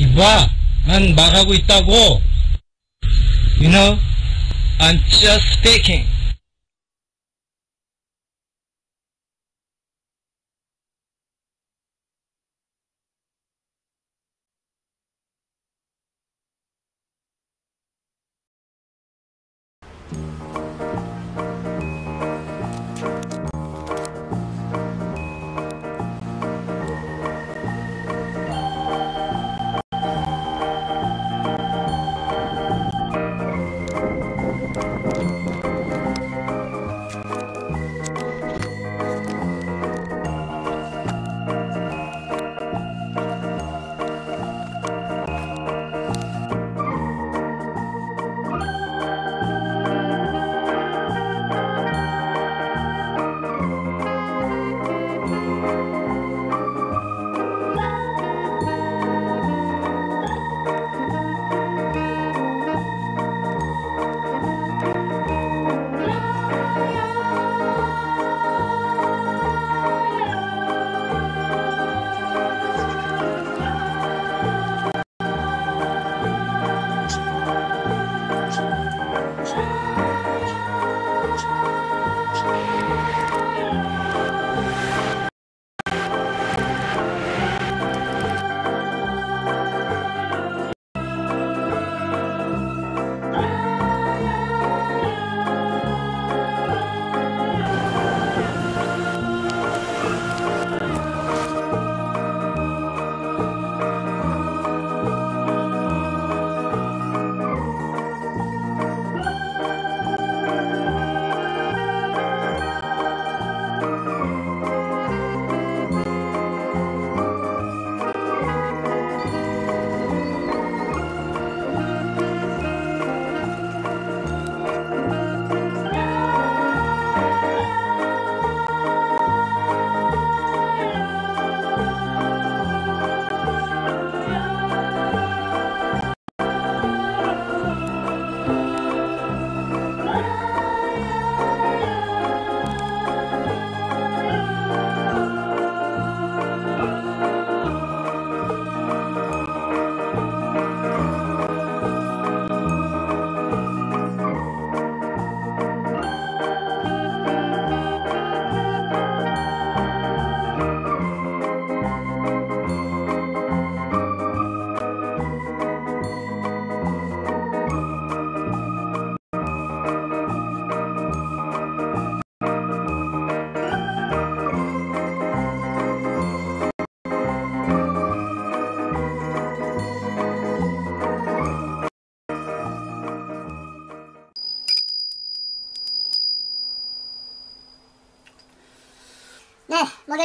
이봐, 난 말하고 있다고. You know, I'm just speaking.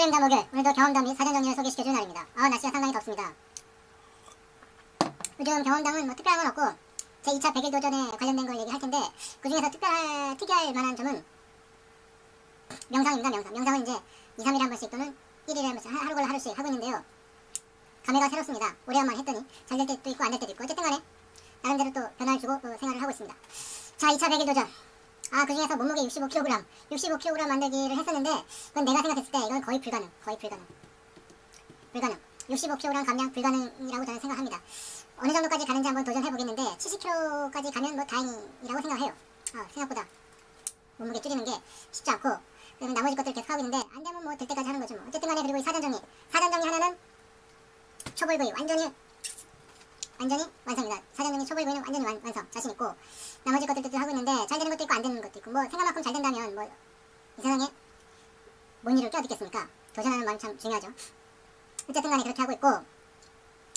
목요일입니다, 목요일. 오늘도 경험담 및 사전 정리를 소개시켜줄 날입니다. 아, 날씨가 상당히 덥습니다. 요즘 경험담은 뭐 특별한 건 없고, 제 2차 100일 도전에 관련된 걸 얘기할 텐데, 그 중에서 특별할, 특이할 만한 점은 명상입니다, 명상. 명상은 이제 2, 3일에 한 번씩 또는 1일에 한 번씩, 하- 하루 걸러 하루씩 하고 있는데요. 감회가 새롭습니다. 오래간만에 했더니 잘 될 때도 있고 안 될 때도 있고, 어쨌든 간에 나름대로 또 변화를 주고 또 생활을 하고 있습니다. 자, 2차 100일 도전. 아, 그 중에서 몸무게 65kg, 65kg 만들기를 했었는데, 그건 내가 생각했을 때 이건 거의 불가능, 거의 불가능. 불가능. 65kg 감량 불가능이라고 저는 생각합니다. 어느 정도까지 가는지 한번 도전해 보겠는데, 70kg까지 가면 뭐 다행이라고 생각해요. 아, 생각보다 몸무게 줄이는 게 쉽지 않고, 그러면 나머지 것들 계속 하고 있는데, 안 되면 뭐 될 때까지 하는 거죠. 뭐. 어쨌든 간에 그리고 이 사전 정리. 사전 정리 하나는 초벌구이 완전히 완전히 완성입니다. 사장님이 초벌구이는 완전히 완, 완성 자신 있고 나머지 것들도 하고 있는데 잘 되는 것도 있고 안 되는 것도 있고 뭐 생각만큼 잘 된다면 뭐 이 세상에 뭔 일을 껴듣겠습니까? 도전하는 마음 참 중요하죠. 어쨌든 간에 그렇게 하고 있고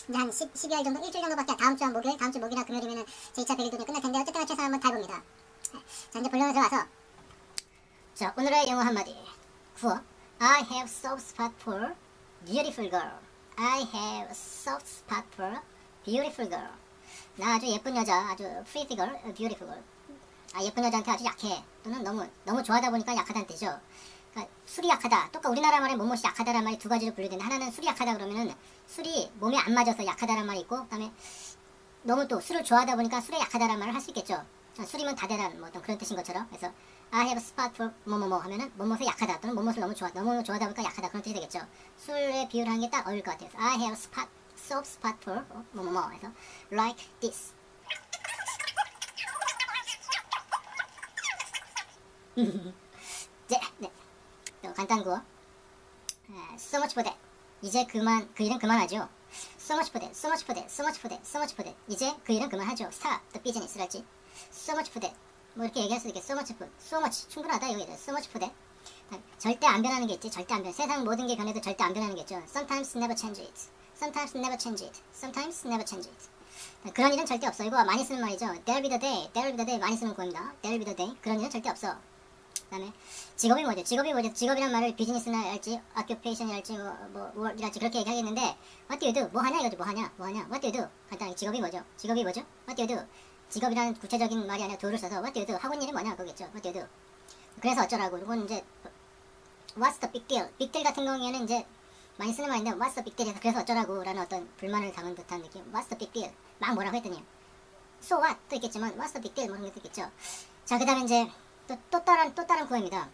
이제 한 10, 12월 정도 일주일 정도밖에 다음 주 한 목요일 다음 주 목요일이나 금요일이면 제 2차 100일 도전 끝날 텐데 어쨌든 최선을 한번 다해봅니다. 자 이제 본론으로 들어와서 자 오늘의 영어 한마디 구어 I have soft spot for beautiful girl I have soft spot for beautiful girl. 나 아주 예쁜 여자, 아주 pretty girl, a beautiful girl. 아 예쁜 여자한테 아주 약해 또는 너무 너무 좋아하다 보니까 약하다는 뜻이죠. 그러니까 술이 약하다. 똑같 우리나라 말에 몸못이 약하다란 말이 두 가지로 분류되는데 하나는 술이 약하다 그러면은 술이 몸에 안 맞아서 약하다란 말이 있고 그다음에 너무 또 술을 좋아하다 보니까 술에 약하다란 말을 할 수 있겠죠. 아, 술이면 다대란 뭐 어떤 그런 뜻인 것처럼 그래서 I have a spot for 뭐뭐뭐 하면은 뭐뭐에 약하다 또는 뭐뭐를 너무 좋아 너무 좋아하다 보니까 약하다 그런 뜻이 되겠죠. 술에 비유를 하는 게딱 어울릴 것 같아요. I have a spot soft spot for 어, 뭐뭐뭐 해서 like this. 네, 네. 또 간단 구어. 아, so much for that. 이제 그만 그 일은 그만하죠. So much for that. So much for that. So much for that. So much for that. 이제 그 일은 그만하죠. Stop the business랄지. So much for that. 뭐 이렇게 얘기할 수도 있겠 So much for. So much 충분하다 이거예요. So much for that. 절대 안 변하는 게 있지. 절대 안 변. 세상 모든 게 변해도 절대 안 변하는 게 있죠. Sometimes never change it. Sometimes never change it. Sometimes never change it. 그런 일은 절대 없어. 이거 많이 쓰는 말이죠. There'll be the day. There'll be the day 많이 쓰는 구입니다. There'll be the day. 그런 일은 절대 없어. 그 다음에 직업이 뭐죠? 직업이 뭐죠? 직업이란 말을 비즈니스나 할지, occupation이랄지, 뭐, 뭐, work이랄지 그렇게 얘기하겠는데 What do you do? 뭐 하냐 이거죠? 뭐 하냐? 뭐 하냐? What do you do? 간단하게 직업이 뭐죠? 직업이 뭐죠? What do you do? 직업이라는 구체적인 말이 아니라 do를 써서 What do you do? 있는 일이 뭐냐? 그거겠죠? What do you do? 그래서 어쩌라고. 이건 이제 What's the big deal? deal 같은 경우에는 이제 많이 쓰는 말인데 What's the big deal? 그래서 어쩌라고 라는 어떤 불만을 담은 듯한 느낌 What's the big deal? 막 뭐라고 했더니 So what? 또 있겠지만 What's the big deal? 뭐 그런 것도 있겠죠 자그 다음에 이제 또, 또 다른 또 다른 구호입니다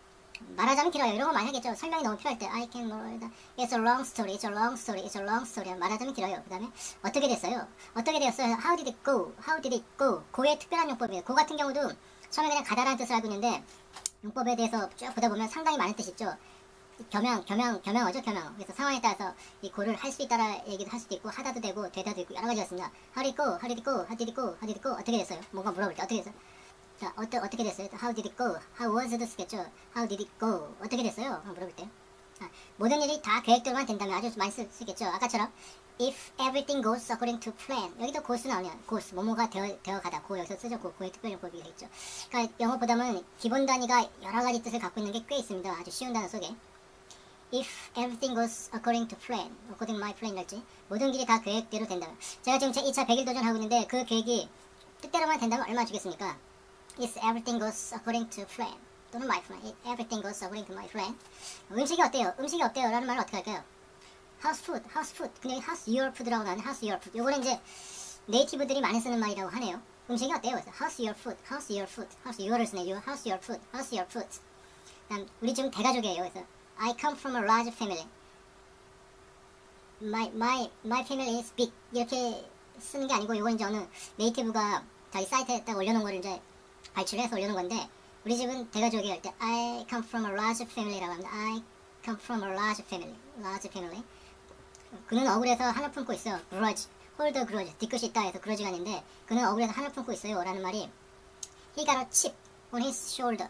말하자면 길어요 이런 거 많이 하겠죠 설명이 너무 필요할 때 I can more It's a long story It's a long story It's a long story 말하자면 길어요 그 다음에 어떻게 됐어요? 어떻게 되었어요? How did it go? How did it go? 고의 특별한 용법이에요 고 같은 경우도 처음에 그냥 가다라는 뜻을 알고 있는데 용법에 대해서 쭉 보다 보면 상당히 많은 뜻이 있죠 겸양, 겸양, 겸양어죠, 겸양어. 그래서 상황에 따라서 이 고를 할 수 있다라 얘기도 할 수도 있고, 하다도 되고, 되다도 있고, 여러 가지가 있습니다. How did it go? 어떻게 됐어요? 뭔가 물어볼 때 어떻게 됐어요? 자, 어떠, 어떻게 됐어요? How did it go? How was it 쓰겠죠? How did it go? 어떻게 됐어요? 물어볼 때. 자, 모든 일이 다 계획대로만 된다면 아주 많이 쓰, 쓰겠죠? 아까처럼 If everything goes according to plan. 여기도 goes 나오네요. goes. 뭐뭐가 되어, 되어가다. 고 여기서 쓰죠. 고, 고의 특별용법이 있죠. 그러니까 영어 보다는 기본 단위가 여러 가지 뜻을 갖고 있는 게 꽤 있습니다. 아주 쉬운 단어 속에. If everything goes according to plan, according my plan이랄지 모든 길이 다 계획대로 된다면 제가 지금 제 2차 100일 도전 하고 있는데 그 계획이 뜻대로만 된다면 얼마 주겠습니까? If everything goes according to plan 또는 my plan, if everything goes according to my plan 음식이 어때요? 음식이 어때요? 라는 말을 어떻게 할까요? house food, house food 근데 house your food라고 나오는 house your food 요거는 이제 네이티브들이 많이 쓰는 말이라고 하네요 음식이 어때요? house your food, house your food, house your를 쓰네 요 house your food, house your food 그다음 우리 지금 대가족이에요 그래서 I come from a large family. My my my family is big. 이렇게 쓰는 게 아니고 이건 이제 어느 네이티브가 자기 사이트에 딱 올려놓은 거를 이제 발췌해서 올려놓은 건데 우리 집은 대가족이 할때 I come from a large family라고 합니다. I come from a large family. large family. 그는 억울해서 한을 품고 있어요. grudge. hold a grudge. 뒤끝이 있다 해서 grudge가 아닌데 그는 억울해서 한을 품고 있어요. 라는 말이 He got a chip on his shoulder.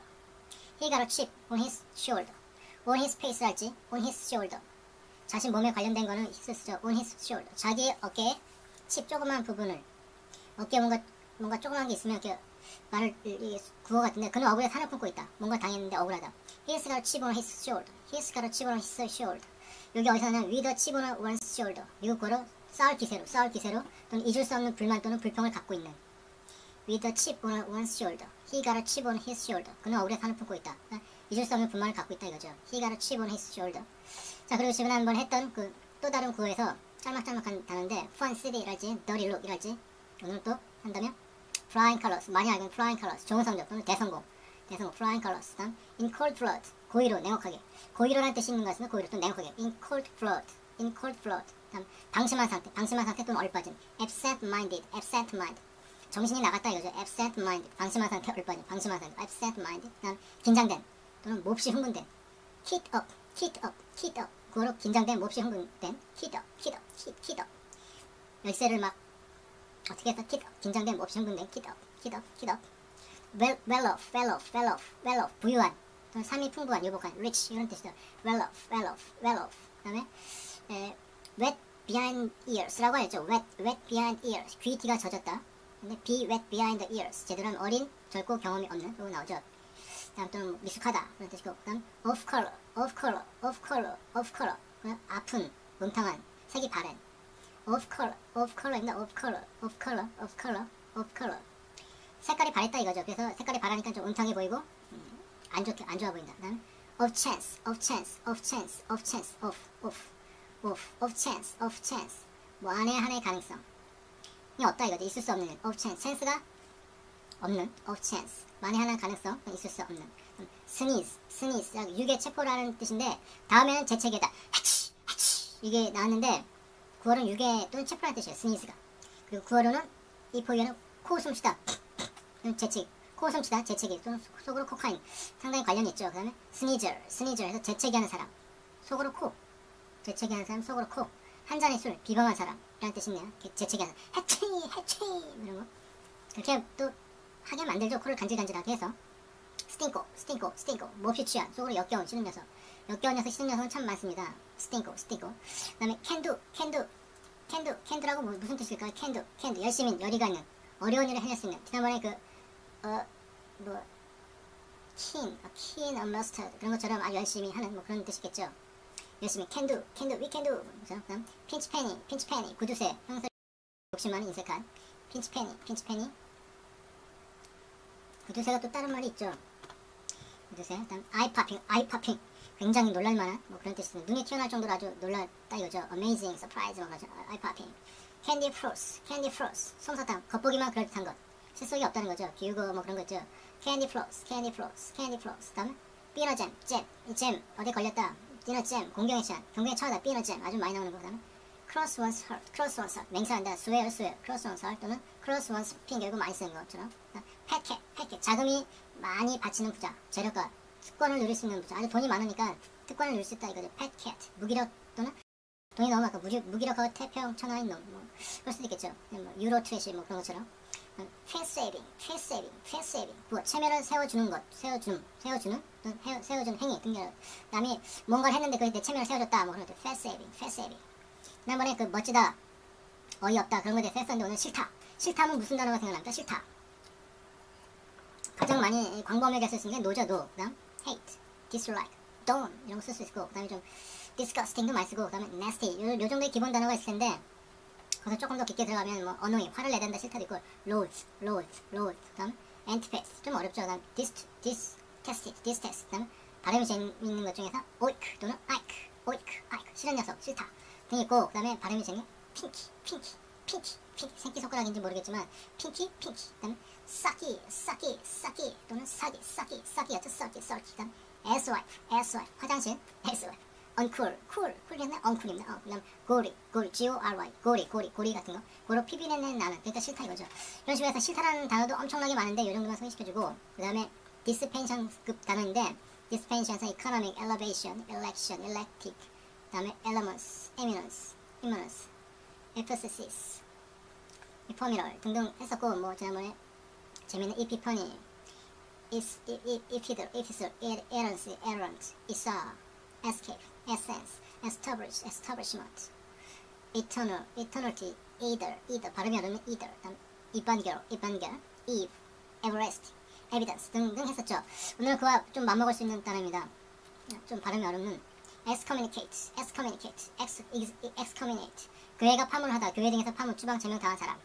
He got a chip on his shoulder. On his face 할지 on his shoulder 자신 몸에 관련된 거는 쓰죠 on his shoulder 자기의 어깨에 칩 조그만 부분을 어깨에 뭔가 뭔가 조그만 게 있으면 이렇게 말을 구호 같은데 그는 억울해 산을 품고 있다 뭔가 당했는데 억울하다 he's got a chip on his shoulder he's got a chip on his shoulder 여기 어디서 하냐 with a chip on one's shoulder 미국 거로 싸울 기세로 싸울 기세로 또는 잊을 수 없는 불만 또는 불평을 갖고 있는 with a chip on one's shoulder he got a chip on his shoulder 그는 억울해 산을 품고 있다 잊을 수 없는 분만을 갖고 있다 이거죠. Chip on his shoulder. 자 그리고 지난번 한번 했던 그 또 다른 구호에서 짤막짤막한 단어인데 city랄지 dirty look이랄지 오늘 또 한다면 flying colors 많이 알고 있는 flying colors 좋은 성적 또는 대성공 대성공 flying colors 다음 in cold blood 고의로 냉혹하게 고의로라는 뜻이 있는 것은 고의로 또 냉혹하게 in cold blood in cold blood 다음 방심한 상태 방심한 상태 또는 얼빠진 absent minded absent mind 정신이 나갔다 이거죠 absent mind 방심한 상태 얼빠진 방심한 상태 absent mind 다음 긴장된 또는 몹시 흥분된 up, hit up 그거로 긴장된 몹시 흥분된 up, hit, hit up 열쇠를 막 어떻게 해서 up 긴장된 몹시 흥분된 up, hit up well, well off, well off, well off, well off 부유한 또는 삶이 풍부한 유복한 rich 이런 뜻이죠 well off, well off, well off 그 다음에 에, wet behind ears라고 했죠 wet, wet behind ears 귀 뒤가 젖었다 근데 be wet behind the ears 제대로 한 어린 젊고 경험이 없는 그거 나오죠 다음 또는 미숙하다 그런 뜻이고 그 다음 of color, of color, of color, of color 아픈, 뭉탕한, 색이 바랜 of color, of color입니다. of color, of color, of color, of color 색깔이 바랬다 이거죠. 그래서 색깔이 바라니까 좀 음탕해 보이고 음, 안 좋게 안 좋아 보인다. 그다음 of chance, of chance, of chance, of chance, of, of, of, of chance, of chance 뭐 안에 한해 가능성 이 없다 이거죠. 있을 수 없는 of chance, chance가 없는 of chance 만에 하나 가능성 있을 수 없는 sneeze sneeze 유괴 체포라는 뜻인데 다음에는 재채기다 하치 하치 이게 나왔는데 구어로는 유괴 또는 체포라는 뜻이에요. sneeze가. 그리고 구어로는 이 포유는 코 숨쉬다. 재채기. 코 숨쉬다. 재채기. 또는 속어로 코카인. 상당히 관련이 있죠. 그 다음에 sneezer. sneezer 해서 재채기하는 사람. 속으로 코. 재채기하는 사람 속어로 코. 한 잔의 술. 비범한 사람. 이라는 뜻이 있네요. 재채기하는 사람. 해체이 해체이 이런 거. 그렇게 또 하게 만들죠. 코를 간질간질하게 해서. stinko, stinko, stinko. 몹시 취한, 속어로 역겨운 싫은 녀석. 역겨운 녀석, 싫은 녀석은 참 많습니다. stinko, stinko. 그 다음에 can-do, can-do, can-do, can-do라고 뭐, 무슨 뜻일까요? can-do, can-do. 열심히 열의가 있는, 어려운 일을 해낼 수 있는. 지난번에 그, 어, 뭐, keen, keen, 어, 머스터드. 그런 것처럼 아주 열심히 하는 뭐 그런 뜻이겠죠. 열심히 can-do, can-do, we can do. 그죠? 그 다음, pinchpenny, pinchpenny. 구두쇠. 형사 욕심 많은 인색한. pinchpenny, pinchpenny. 구두쇠가 또 다른 말이 있죠. 구두쇠. 그다음 eye-popping, eye-popping. 굉장히 놀랄만한 뭐 그런 뜻입니다. 눈이 튀어나올 정도로 아주 놀랐다 이거죠. Amazing, surprise 뭐 그러죠. eye-popping. candy floss, candy floss. 솜사탕, 겉보기만 그럴듯한 것. 실속이 없다는 거죠. 기우고 뭐 그런 거 있죠. candy floss, candy floss, candy floss. 그다음에 삐너잼, 잼, 이잼 어디 걸렸다. 삐너잼, 공경의 시간, 경경의 차다 삐너잼 아주 많이 나오는 거. 그다음에 cross one's heart, cross one's heart, 맹세한다, swear, swear, cross one's heart 또는 cross one's finger, 많이 쓰는 것처럼. fat cat, fat cat, 자금이 많이 바치는 부자, 재력가, 특권을 누릴 수 있는 부자, 아주 돈이 많으니까 특권을 누릴 수 있다 이거죠, fat cat, 무기력 또는 돈이 너무 많고 무기, 무기력하고 태평 천하인 놈, 뭐 그럴 수도 있겠죠, 뭐 Eurotrash 뭐 그런 것처럼. face-saving, face-saving, face-saving, 뭐 체면을 세워주는 것, 세워주는, 세워주는, 세워주는 행위. 등등 남이 뭔가를 했는데 그때 체면을 세워줬다, 뭐 그런 것, face-saving, face-saving. 지난번에 그 멋지다, 어이없다 그런 거에 대해서 했었는데 오늘 싫다. 싫다면 무슨 단어가 생각납니까? 싫다. 가장 많이 광범위하게 쓸 수 있는 게 no죠, no. 그 다음 hate, dislike, don't 이런 거 쓸 수 있고 그 다음에 좀 disgusting도 많이 쓰고 그 다음에 nasty 요, 요 정도의 기본 단어가 있을 텐데 거기서 조금 더 깊게 들어가면 뭐 annoying, 화를 내댄다 싫다도 있고 loathe, loathe, loathe 그 다음 antipath 좀 어렵죠. 그 다음 dis, dis, tested, distest 그 다음 발음이 재밌는 것 중에서 oik 또는 ike, oik, ike 싫은 녀석, 싫다 있고 그 다음에 발음이 재밌는 핑키, 핑키, 핑키, 핑키. 새끼손가락인지 모르겠지만 핑키, 핑키. 그 다음에 싸기, 싸기, 싸기 또는 사기, 싸기, 싸기였죠. 싸기, 싸기 그 다음 asswipe, asswipe 화장실, asswipe uncool, cool, cool이었나? uncool입니다. 어, 그 다음 고리, 고리, G-O-R-Y. 고리, 고리, 고리 같은 거. 고로 피비내는 나는. 그러니까 싫다 이거죠. 이런 식으로 해서 싫다라는 단어도 엄청나게 많은데 이 정도만 소개시켜주고 그 다음에 dispension급 단어인데 dispension에서 economic, elevation, election, electic 그 다음에 elements, eminence, eminence, emphasis, epimeral 등등 했었고 뭐 지난번에 재밌는 epiphany, is, epider, episode, errands, errand, isa, escape, essence, establish, establishment, eternal, eternity, either, either 발음이 either, 다음 이반결, 이반결, eve, everest, evidence 등등 했었죠. 오늘은 그와 좀 맞먹을 수 있는 단어입니다. 좀 발음이 어렵는 excommunicate, excommunicate, ex, excommunicate 교회가 파문하다, 교회 등에서 파문, 추방, 제명 당한 사람.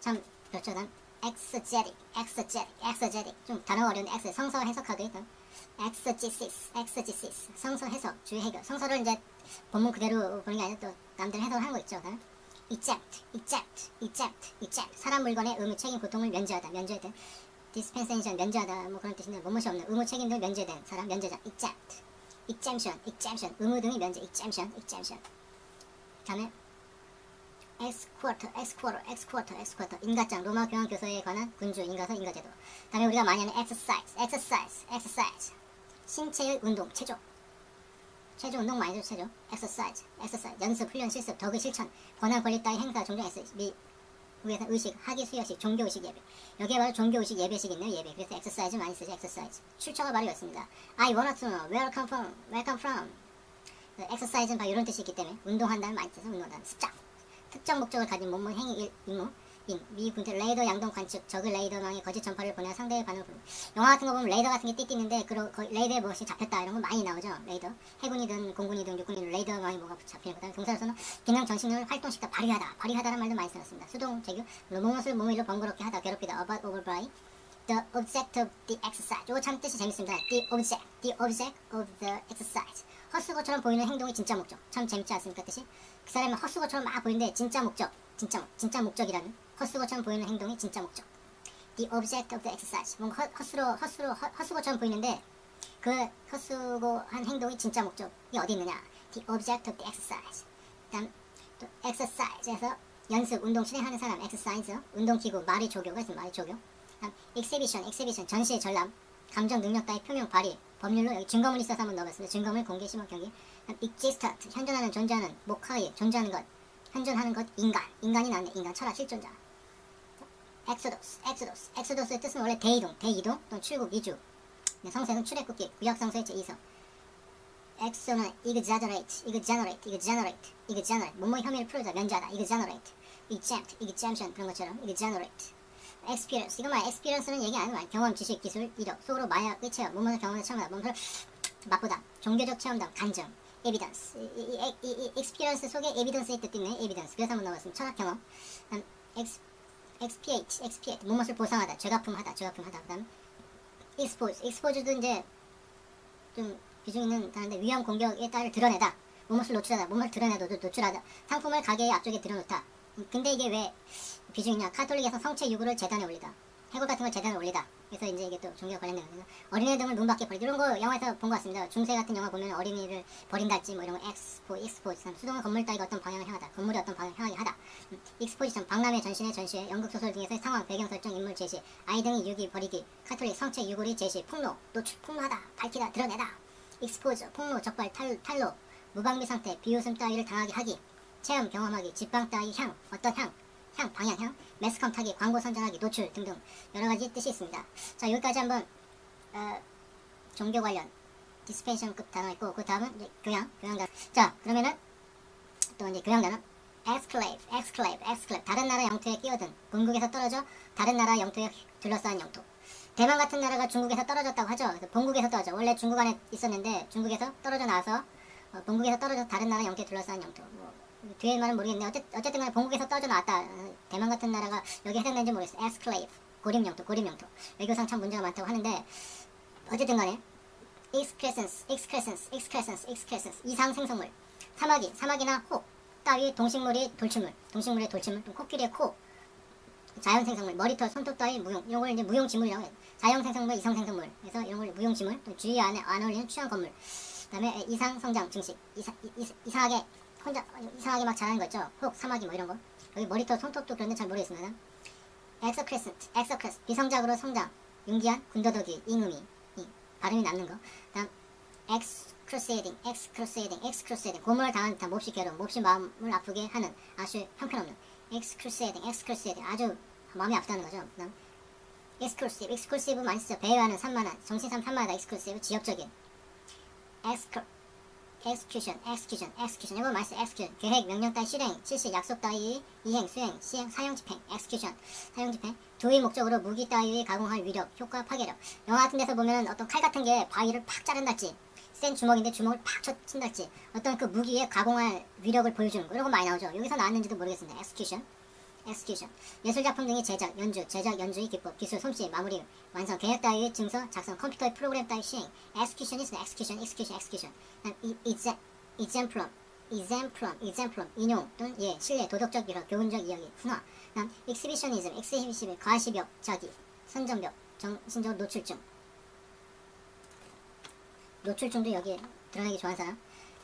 참 그렇죠. 난? exegetic, exegetic, exegetic 좀 단어가 어려운데 x 성서 해석하기 일단 exegesis, exegesis 성서 해석, 주의 해결. 성서를 이제 본문 그대로 보는 게 아니라 또 남들 해석을 하는 거 있죠. exempt, exempt, exempt, exempt. 사람 물건의 의무 책임 고통을 면제하다, 면제된 dispensation 면제하다. 뭐 그런 뜻인데 뭐뭇이 없는 의무 책임도 면제된 사람 면제자. exempt, exemption, exemption 의무 등이 면제 exemption, exemption 다음에 exequatur, exequatur, exequatur, exequatur 인가장 로마 교황 교서에 관한 군주 인가서 인가제도. 다음에 우리가 많이 하는 exercise, exercise, exercise. 신체의 운동, 체조. 체조 운동 많이 죠 체조. Exercise, exercise. 연습, 훈련, 실습, 덕의 실천. 권한, 권리 따위 행사, 종종 미 위에서 의식, 학위, 수여식, 종교의식 예배. 여기에 바로 종교의식 예배식 있네요 예배. 그래서 exercise 많이 쓰죠 exercise. 출처가 바로 이렇습니다. I wanna to know where come from, where come from. exercise는 바로 이런 뜻이 있기 때문에 운동한다는 많이 써서 운동한다는 습작 특정 목적을 가진 몸무 행위 임무. 인, 미 군대 레이더 양동 관측 적의 레이더망의 거짓 전파를 보내 상대의 반응을 보내 영화 같은 거 보면 레이더 같은 게 띠띠는데 그 레이더에 무엇이 잡혔다 이런 거 많이 나오죠. 레이더. 해군이든 공군이든 육군이든 레이더망이 뭐가 잡히는 거다. 동사로서는 기능 전신을 활동시켜 발휘하다. 발휘하다는 말도 많이 써놨습니다. 수동 재규. 무엇을 몸위로 번거롭게 하다. 괴롭히다. About over by the object of the exercise. 이거 참 뜻이 재밌습니다. The object the object of the exercise. 헛수고처럼 보이는 행동이 진짜 목적. 참 재밌지 않습니까? 뜻이? 그 사람은 헛수고처럼 막 보이는데 진짜 목적 진짜 진짜 목적이라는 헛수고처럼 보이는 행동이 진짜 목적 the object of the exercise 뭔가 헛, 헛수로 헛수로 헛, 헛수고처럼 보이는데 그 헛수고한 행동이 진짜 목적이 어디 있느냐 the object of the exercise 다음 또 exercise에서 연습, 운동 진행하는 사람, exercise, 운동기구, 말이 조교가 있으면 말이 조교. 다음 exhibition, exhibition, 전시의 전람, 감정 능력 따위 표명 발휘, 법률로 여기 증거물 있어서 한번 넣어봤습니다. 증거물 공개 심화 경기. existent, 현존하는 존재하는 목하에 존재하는 것, 현존하는 것 인간, 인간이 나왔네. 인간 철학 실존자. 엑소도스, 엑소도스, 엑소도스의 뜻은 원래 대이동, 대이동 또는 출국, 이주. 네, 성색은 출애굽기, 구약 성서의 제2서. 엑소는 exonerate, exonerate, exonerate, exonerate. 뭐뭐 혐의를 풀다 면제하다, exonerate, exempt, exemption 그런 것처럼 exonerate. experience 이거 말 experience는 얘기 안 해요. 경험, 지식, 기술, 이력, 속어로 마약 의 체험, 몸으로 경험을 체험하다, 몸으로 맛보다, 종교적 체험담, 간증, evidence. 이, 이, 이, 이, 이 experience 속에 evidence의 뜻도 있네, evidence. 그래서 한번 넣어봤습니다. 철학 경험. 다 음 ex, expiate, expiate. 무엇을 보상하다, 죄가품하다, 죄가품하다. 그다음 expose, expose도 이제 좀 비중 있는 단어인데 위험 공격에 따를 드러내다. 무엇을 노출하다, 무엇을 드러내도 노출하다. 상품을 가게의 앞쪽에 들여놓다. 근데 이게 왜 비중 있냐? 카톨릭에서 성체 유구를 재단에 올리다. 해골 같은 걸 제단에 올리다. 그래서 이제 이게 또 종교와 관련된 거죠. 어린애 등을 문 밖에 버리다. 이런 거 영화에서 본 것 같습니다. 중세 같은 영화 보면 어린이를 버린달지 뭐 이런 거 엑스포, exposition. 수동은 건물 따위가 어떤 방향을 향하다. 건물이 어떤 방향을 향하게 하다. 음, exposition, 박람회 전시회 전시회, 연극 소설 등에서의 상황, 배경 설정, 인물 제시, 아이 등의 유기 버리기, 카톨릭 성체 유골이 제시, 폭로, 노출, 폭로하다, 밝히다, 드러내다. exposure, 폭로, 적발, 탈, 탄로, 무방비 상태, 비웃음 따위를 당하게 하기, 체험, 경험하기, 집방 따위 향, 어떤 향, 향, 방향 향, 매스컴 타기, 광고 선전하기, 노출 등등 여러 가지 뜻이 있습니다. 자 여기까지 한번 어, 종교 관련 디스펜션급 단어 있고 그 다음은 이제 교양, 교양 단어. 자 그러면은 또 이제 교양 단어. exclave, exclave, exclave. 다른 나라 영토에 끼어든 본국에서 떨어져 다른 나라 영토에 둘러싸인 영토. 대만 같은 나라가 중국에서 떨어졌다고 하죠. 그래서 본국에서 떨어져. 원래 중국 안에 있었는데 중국에서 떨어져 나와서 어, 본국에서 떨어져 다른 나라 영토에 둘러싸인 영토. 뭐, 뒤에 말은 모르겠네. 어쨌, 어쨌든 간에 본국에서 떨어져 나왔다. 어, 대만 같은 나라가 여기 해당되는지 모르겠어. 에스클레이브. 고립 영토, 고립 영토. 외교상 참 문제가 많다고 하는데 어쨌든 간에 excrescence, excrescence, excrescence, excrescence. 이상 생성물. 사마귀, 사마귀나 혹 따위 동식물이 돌침물, 동식물의 돌침물, 코끼리의 코, 자연 생성물, 머리털, 손톱 따위 무용, 이런 걸 이제 무용지물이라고 해요. 자연 생성물, 이상 생성물. 그래서 이런 걸 무용지물, 또 주위 안에 안 어울리는 취향 건물. 그다음에 이상 성장 증식, 이사, 이, 이상하게 혼자 이상하게 막 자라는 거 있죠. 혹 사마귀 뭐 이런 거. 여기 머리털, 손톱도 그런데 잘 모르겠습니다. excrescent, excrescence, 비정상적으로 성장, 윤기한, 군더더기, 잉음이, 이, 발음이 남는 거. 다음 excruciating, excruciating, excruciating, 고문을 당한 듯한 몹시 괴로움, 몹시 마음을 아프게 하는 아주 형편없는 excruciating, excruciating, 아주 마음이 아프다는 거죠. 그다음 excursive, excursive 많이 쓰죠. 배회하는 산만한, 정신삼 산만하다, excursive, 지엽적인. 엑스클, execution, execution, execution. 이거 말씀 execution. 계획, 명령 따위 실행, 실시, 약속 따위 이행, 수행, 시행, 사용 집행, execution, 사용 집행. 조의 목적으로 무기 따위 가공할 위력, 효과, 파괴력. 영화 같은 데서 보면 어떤 칼 같은 게 바위를 팍 자른달지, 센 주먹인데 주먹을 팍 쳐친달지, 어떤 그 무기에 가공할 위력을 보여주는 거 이런 거 많이 나오죠. 여기서 나왔는지도 모르겠습니다. execution. Execution. 예술작품 등의 제작, 연주, 제작, 연주의 기법, 기술, 솜씨, 마무리, 완성, 계획 따위의 증서, 작성, 컴퓨터의 프로그램 따위 시행. execution is execution, execution, execution. exam, exemplum, exemplum, exemplum, 인용 또는 예, 신뢰, 도덕적 유력, 교훈적 이야기, 훈화. 다음 exhibitionism, exhibition, 과시벽, 자기, 선전벽, 정신적 노출증. 노출증도 여기에 드러내기 좋아하는 사람.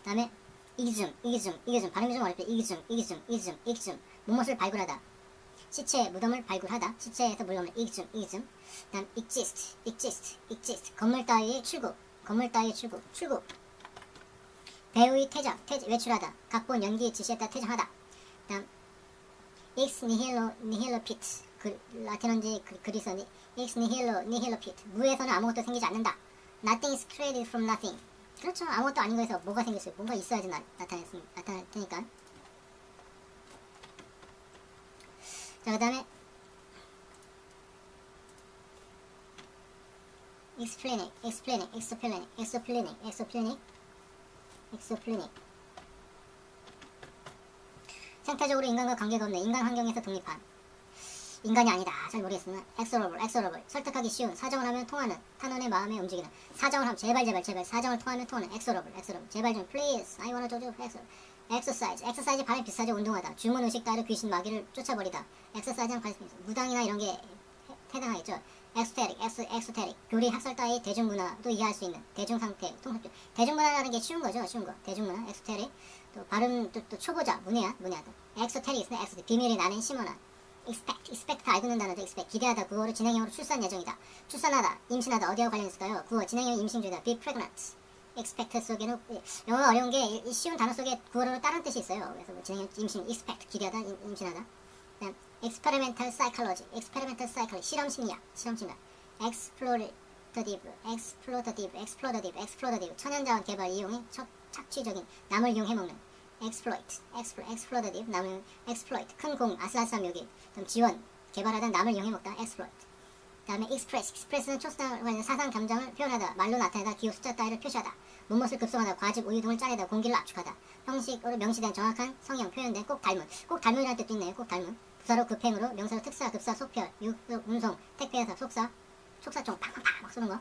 다음에 이기즘, 이기즘, 이기즘, 발음이 좀 어렵다. 이기즘, 이기즘, 이기즘, 이기즘, 무엇을 발굴하다. 시체 무덤을 발굴하다. 시체에서 물건을 이기즘, 이기즘. 다음 exist, exist, exist. 건물 따위의 출국, 건물 따위의 출국, 출국. 배우의 퇴장, 퇴 외출하다. 각본 연기 지시에 따라 퇴장하다. 다음 ex nihilo, pit. 그, 라틴어인지 그, 그리스어 ex nihilo, nihilo pit. 무에서는 아무것도 생기지 않는다. Nothing is created from nothing. 그렇죠. 아무것도 아닌 거에서 뭐가 생겼어요. 뭔가 있어야지 나, 나타날 테니까. 자, 그 다음에 explaining, explaining, explaining, explaining, explaining, explaining. 생태적으로 인간과 관계가 없는 인간 환경에서 독립한 인간이 아니다. 잘 모르겠으나 exorable, exorable. 설득하기 쉬운. 사정을 하면 통하는. 탄원의 마음에 움직이는. 사정을 하면 제발 제발 제발. 사정을 통하면 통하는. exorable, exorable. 제발 좀 please. I wanna do exercise. exercise 발음 비슷하죠. 운동하다. 주문 의식 따르 귀신 마귀를 쫓아버리다. exercise랑 관심. 무당이나 이런 게 해당하겠죠. exoteric, exoteric. 교리 학설 따위 대중문화도 이해할 수 있는 대중상태, 통합적. 대중문화라는 게 쉬운 거죠. 쉬운 거. 대중문화, exoteric. 또 발음 또, 또 초보자 문해야 문해야 엑소테릭스는 엑소 비밀이 나는 시몬아 expect expect 알고 있는 단어죠 expect 기대하다 구어로 진행형으로 출산 예정이다 출산하다 임신하다 어디와 관련했을까요 구어 진행형 임신 중이다 be pregnant expect 속에는 예, 영어가 어려운 게 쉬운 단어 속에 구어로 다른 뜻이 있어요 그래서 뭐 진행형 임신 expect 기대하다 임, 임신하다 그다음 experimental psychology experimental psychology 실험 심리학 실험 심리학 explorative explorative explorative explorative 천연자원 개발 이용의 첫 착취적인 남을 이용해 먹는 exploit explo, explorative 남을 exploit 큰 공 아슬아슬한 묘기 그다음 지원 개발하다 남을 이용해 먹다 exploit 다음에 express express는 초스당과 관련 사상 감정을 표현하다 말로 나타내다 기호 숫자 따위를 표시하다. 못못을 급성하다 과즙 우유 등을 짜내다 공기를 압축하다. 형식으로 명시된 정확한 성형 표현된 꼭 닮은 꼭 닮은이라는 뜻도 있네요 꼭 닮은 부사로 급행으로 명사로 특사 급사 속편 육수 운송 택배에서 속사 속사총 팍팍팍 막 쏘는 거.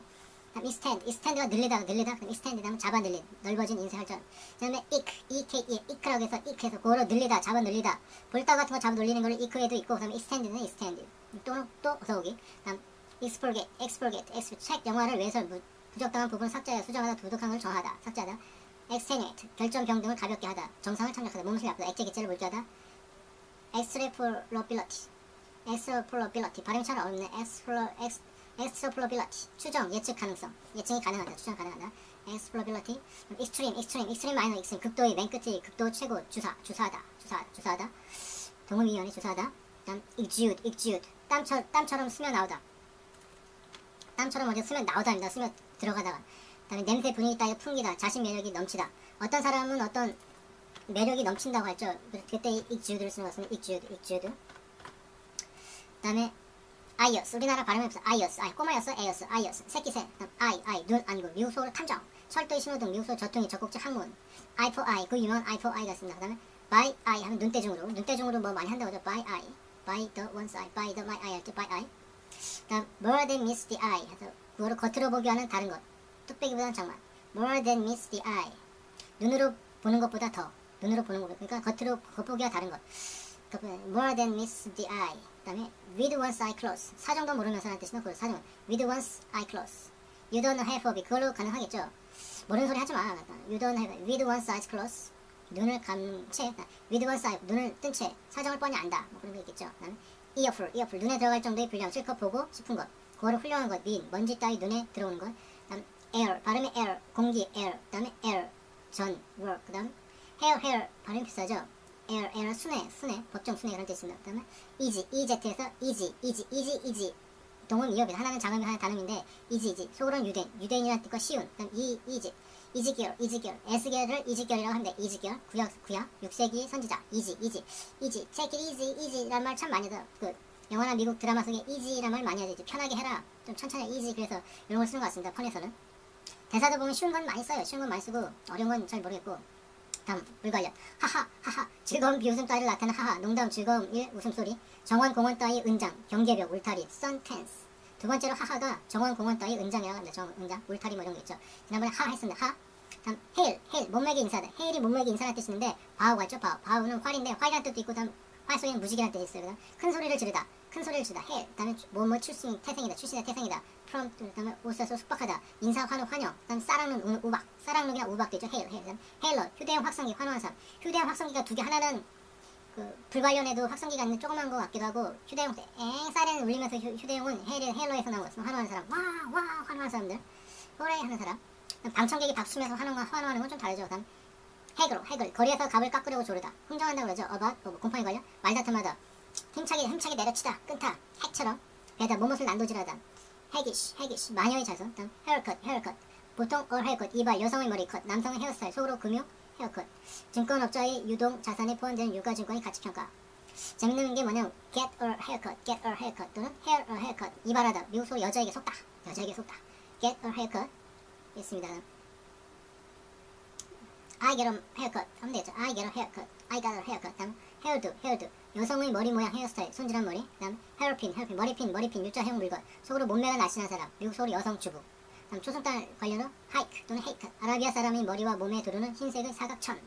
다음 extend extend가 늘리다가 늘리다. 그럼 extend 다음에 잡아 늘린 넓어진 인쇄 혈전 그 다음에 ik ek e ik라고 해서 ik해서 고로 늘리다 잡아 늘리다. 볼따 같은 거 잡아 늘리는 걸 ik에도 있고 그 다음에 extend는 extend 또는 또 어서오기. 다음 expurgate expurgate ex 책 영화를 외설 무, 부적당한 부분을 삭제하여 수정하다 도덕한 걸 정하다 삭제하다 extenuate 결점병 등을 가볍게 하다 정상을 참작하다 몸을 아프다 액체 기체를 extrapolability extrapolability 발음이 잘 어렵네 extra ex extrapolability 추정 예측 가능성 예측이 가능하다 추정 가능하다 extrapolability extreme extreme extreme minor extreme 극도의 맨 끝이 극도 최고 주사 주사하다 주사 주사하다 동음이연이 주사하다 다음 exude exude 땀처, 땀처럼 스며 나오다 땀처럼 어디 스며 나오다입니다 스며 들어가다가. 다음에 냄새 분위기 따위 풍기다 자신 매력이 넘치다. 어떤 사람은 어떤 매력이 넘친다고 했죠. 그때 exude를 쓰는 것은 exude exude 다음에 아이어스 우리나라 발음이 없어 아이어스? 아이 꼬마였어? 에어스 아이어스 새끼 새. 다음 아이 아이 눈 안구 묘소를 탐정. 철도의 신호 등 묘소 저통이 적국지 항문. 아이 for 아이 그 유명한 아이 for 아이가 있습니다. 그 다음에 by eye 하면 눈대중으로. 눈대중으로 뭐 많이 한다고 하죠? by eye by the one's eye by the my eye 할때 by eye 다음 more than meets the eye 해서 구어로 겉으로 보기와는 다른 것 뚝배기보다는 장만 more than meets the eye 눈으로 보는 것보다 더 눈으로 보는 것 그러니까 겉으로 겉보기와 다른 것 그러니까 more than meets the eye 그 다음에 with one's eye closed 사정도 모르면서라는 뜻이는 그 사정 with one's eye closed you don't have a 그걸로 가능하겠죠 모르는 소리 하지 마 you don't have with one's eyes closed 눈을 감채 with one's eye 눈을 뜬 채 사정을 뻔히 안다 뭐 그런 거 있겠죠 earful earful 눈에 들어갈 정도의 분량 실컷 보고 싶은 것. 그거를 훌륭한 것. 민 먼지 따위 눈에 들어오는 것. 그다음 air 발음이 air 공기 air. 그 다음에 air 전 work. 그 다음 hair hair 발음이 비슷하죠? air air 순회 순회 법정 순회 그런 뜻입니다. 그 다음에 easy easy에서 easy easy easy easy. 동음 이어입니다. 하나는 장음이 하나 단음인데 easy easy. 속으로는 유대인. 유대인이라는 뜻과 쉬운. 그다음 이 easy 이지결, 이지결, 에스겔을 이지결이라고 하는데 이지결, 구약, 구약, 6세기 선지자, 이지, 이지, 이지, it easy, easy란 말 참 많이 들어. 그 영화나 미국 드라마 속에 easy란 말 많이 하죠. 편하게 해라, 좀 천천히 easy 그래서 이런 걸 쓰는 것 같습니다. 펀에서는. 대사도 보면 쉬운 건 많이 써요. 쉬운 건 많이 쓰고 어려운 건 잘 모르겠고. 다음 불관련. ha-ha ha-ha. 즐거운 비웃음 따위를 나타내는 하하. 농담 즐거움 일 웃음소리. 정원 공원 따위 은장. 경계벽 울타리. sunk fence 두 번째로 ha-ha가 정원 공원 따위 은장이라고 합니다. 정 은장 울타리 뭐 이런 거 있죠. 지난번에 하 했습니다. 하 다음 hail hail 몸매기 인사다. hail이 몸매기 인사라는 뜻이 있는데 bow가 있죠. bow bow는 활인데 활이라는 뜻도 있고 다음 활 속에는 무지개라는 뜻이 있어요. 큰 소리를 지르다. 큰 소리를 지르다. hail 다음에 뭐뭐 출신 태생이다. 출신의 태생이다. from 그다음에 오스서 숙박하다. 인사 환호 환영. 그다음 싸락눈 우- 우박. 싸락눈이랑 우박도 있죠. hail hail. 헤일러 휴대용 확성기 환호한 사람. 휴대용 확성기가 두 개 하나는 그 불관련에도 확성기가 있는 조그만 거 같기도 하고 휴대용 때엥 사이렌 울리면서 휴, 휴대용은 헤일 헤일러에서 나온 거였어. 환호하는 사람. 와와 환호하는 사람들. 호레 하는 사람. 방청객이 박수면서 환호가 환호하는 건 좀 다르죠. 그다음 핵으로 핵을 거리에서 갑을 깎으려고 조르다. 흥정한다고 그러죠. 어바 뭐, 곰팡이 걸려 말다툼하다. 힘차게 힘차게 내려치다 끊다 핵처럼 배다 몸옷을 난도질하다. 핵이시 핵이시 마녀의 자손. 다음 헤어컷 헤어컷 보통 얼 헤어컷 이발 여성의 머리 컷 남성의 헤어스타일 속으로 금융 헤어컷 증권업자의 유동 자산에 포함되는 유가증권의 가치평가. 재밌는 게 뭐냐면 get a haircut, get a haircut 또는 hair a haircut 이발하다. 미국소 여자에게 속다. 여자에게 속다. get a haircut 있습니다. I get a haircut 하면 되겠죠. I get a haircut, I got a haircut. 다음 hairdo, hairdo. 여성의 머리 모양 헤어스타일 손질한 머리. 다음 hairpin, hairpin 머리핀, 머리핀 유자 해용 물건. 속으로 몸매가 날씬한 사람 미국 속으로 여성 주부 다음 초승달 관련으로 hike 또는 haircut 아라비아 사람의 머리와 몸에 두르는 흰색의 사각천.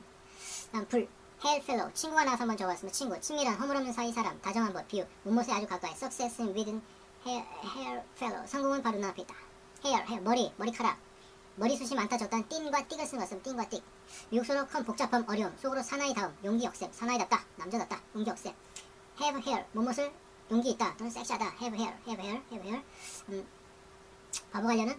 다음 불 헬펠로우. 친구가 나와서 한번 적어봤습니다. 친구 친밀한 허물없는 사이 사람. 다정한 법 비유. 몸못에 아주 가까이. In within hair, hair fellow 성공은 바로 눈앞에 있다. hair, hair 머리 머리카락. 머리숱이 많다 적다는 띵과 띡을 쓴 것은 띵과 띡. 미국서로 큰 복잡함 어려움. 속으로 사나이 다움. 용기 역셈 사나이답다. 남자답다. 용기 역셈 have hair. 무엇을 용기 있다. 또는 섹시하다. have hair have hair have hair. 음, 바보 관련은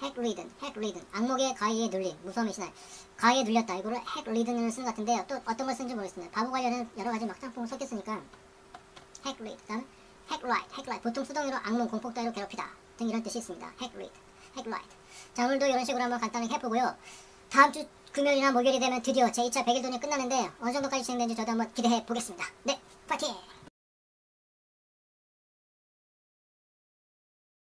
hagridden hagridden 악몽의 가위에 눌린 무서움의 신할 가위에 눌렸다. 이거를 hagridden을 쓴것 같은데요. 또 어떤 걸 쓴지 모르겠습니다. 바보 관련은 여러 가지 막장풍 섞였으니까 hagrid 다음 hagride hagride. 보통 수동으로 악몽 공포 따위로 괴롭히다. 등 이런 뜻이 있습니다. hagrid hagride. 자 오늘도 이런 식으로 한번 간단하게 해보고요. 다음 주 금요일이나 목요일이 되면 드디어 제 2차 100일 돈이 끝나는데 어느 정도까지 진행되는지 저도 한번 기대해 보겠습니다. 네 파이팅